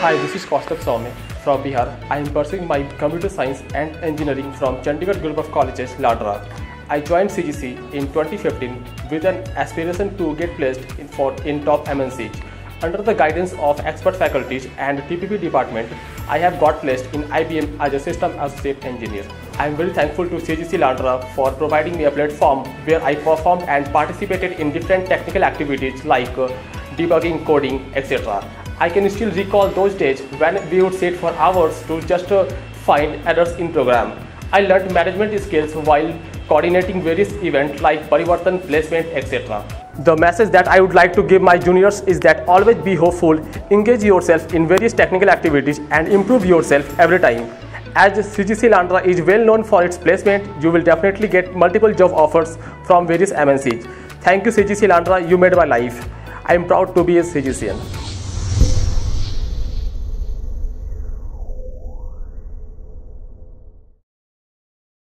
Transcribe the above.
Hi, this is Kaustav Soumya from Bihar. I am pursuing my computer science and engineering from Chandigarh Group of Colleges, Landran. I joined CGC in 2015 with an aspiration to get placed in, for, in top MNCs. Under the guidance of expert faculties and TPP department, I have got placed in IBM as a system associate engineer. I am very thankful to CGC Landran for providing me a platform where I performed and participated in different technical activities like uh, debugging, coding, etc. I can still recall those days when we would sit for hours to just uh, find errors in program. I learned management skills while coordinating various events like Parivartan, placement, etc. The message that I would like to give my juniors is that always be hopeful, engage yourself in various technical activities and improve yourself every time. As CGC Landran is well known for its placement, you will definitely get multiple job offers from various MNCs. Thank you CGC Landran, you made my life. I am proud to be a CGCN.